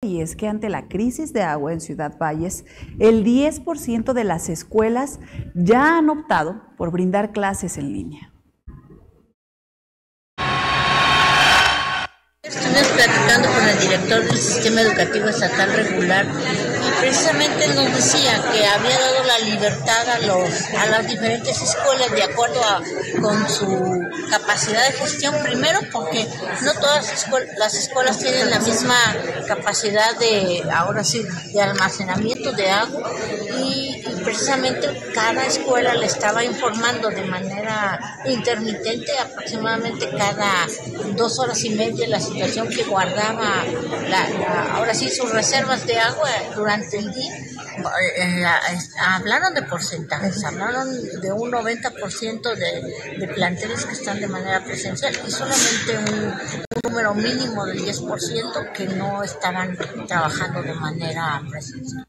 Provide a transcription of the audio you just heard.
Y es que ante la crisis de agua en Ciudad Valles, el 10% de las escuelas ya han optado por brindar clases en línea. Estuvimos platicando con el director del Sistema Educativo Estatal Regular y precisamente nos decía que había dado la libertad a, los, a las diferentes escuelas de acuerdo a, con su capacidad de gestión, primero porque no todas las escuelas tienen la misma capacidad de, ahora sí, de almacenamiento de agua y, precisamente cada escuela le estaba informando de manera intermitente, aproximadamente cada dos horas y media, la situación que guardaba, la, ahora sí, sus reservas de agua durante el día. Eh, hablaron de porcentajes, hablaron de un 90% de, de planteles que están de manera presencial y solamente un, número mínimo del 10% que no estarán trabajando de manera presencial.